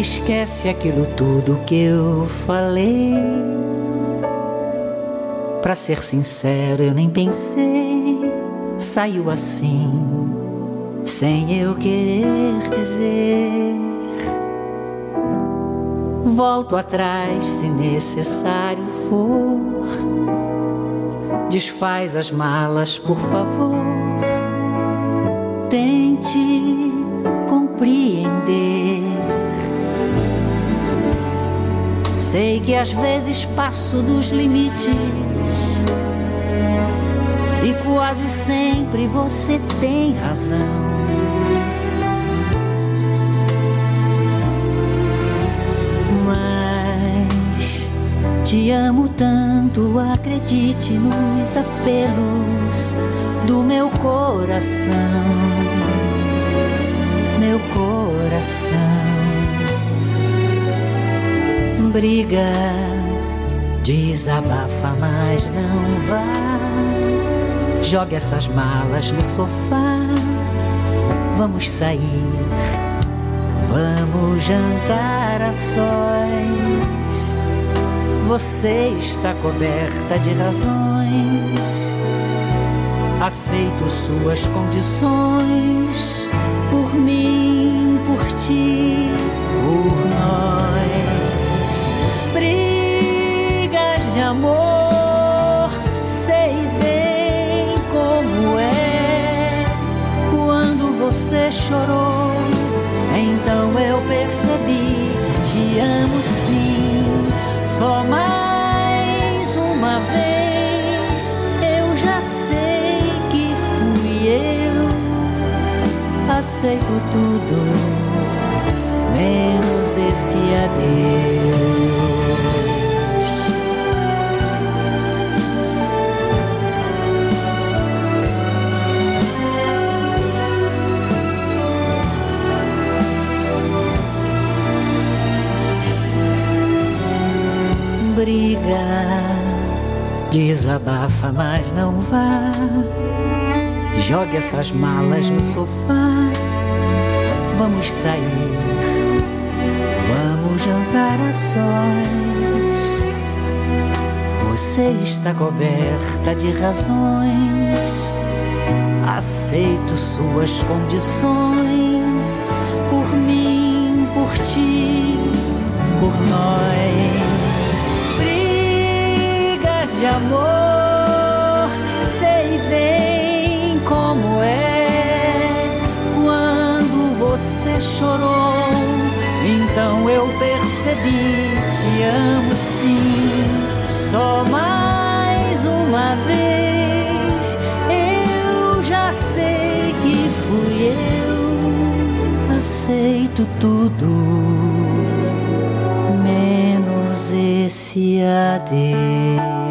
Esquece aquilo tudo que eu falei. Pra ser sincero, eu nem pensei. Saiu assim, sem eu querer dizer. Volto atrás se necessário for. Desfaz as malas, por favor. Tente Que às vezes passo dos limites. E quase sempre você tem razão. Mas te amo tanto, acredite nos apelos do meu coração. Meu coração briga, desabafa, mas não vá. Jogue essas malas no sofá. Vamos sair, vamos jantar a sós. Você está coberta de razões. Aceito suas condições por mim, por ti, chorou, então eu percebi. Te amo sim, só mais uma vez. Eu já sei que fui eu. Aceito tudo menos esse adeus. Briga, desabafa, mas não vá. Jogue essas malas no sofá. Vamos sair, vamos jantar a sós. Você está coberta de razões. Aceito suas condições. Por mim, por ti, por nós. De amor, sei bem como é. Quando você chorou, então eu percebi. Te amo sim, só mais uma vez. Eu já sei que fui eu. Aceito tudo, menos esse adeus.